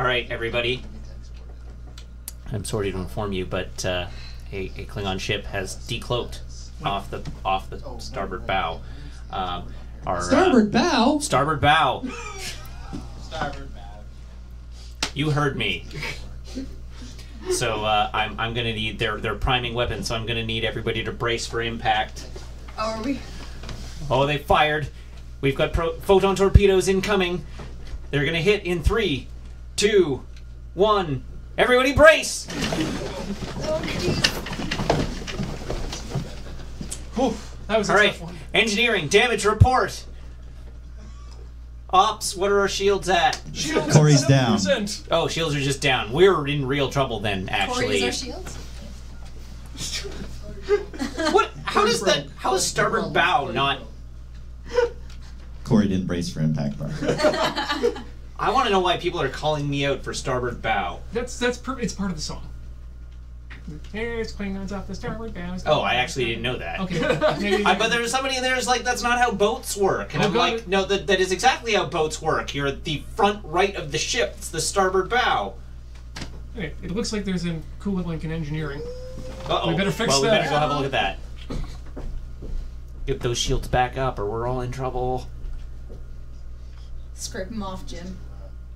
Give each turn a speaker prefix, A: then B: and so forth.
A: All right, everybody. I'm sorry to inform you, but uh, a, a Klingon ship has decloaked off the off the starboard bow. Um, our uh,
B: Starboard bow.
A: starboard bow.
C: Starboard bow.
A: You heard me. So uh, I'm, I'm gonna need they're they're priming weapons, so I'm gonna need everybody to brace for impact.
D: Oh, are we?
A: Oh, they fired. We've got pro- photon torpedoes incoming. They're gonna hit in three, two, one. Everybody brace!
D: Oh.
C: Whew, that was a
A: All right,
C: tough one.
A: engineering damage report. Ops, what are our shields at?
C: Shields
E: Cori's down.
A: Oh, shields are just down. We're in real trouble then, actually.
D: is our shield.
A: What? How does that? How is starboard bow not?
E: Corey didn't brace for impact bar.
A: I want to know why people are calling me out for starboard bow.
C: That's that's per- it's part of the song. There's Klingons off the starboard bow.
A: Oh, I actually didn't know that.
C: Okay.
A: I, but there's somebody in there who's like, that's not how boats work. And
C: Oh,
A: I'm
C: God.
A: like, no, that, that is exactly how boats work. You're at the front right of the ship. It's the starboard bow.
C: Okay, it looks like there's a coolant leak in engineering.
A: Uh-oh.
C: We better fix
A: well,
C: that.
A: we better go have a look at that. Get those shields back up or we're all in trouble.
D: Scrape them off, Jim.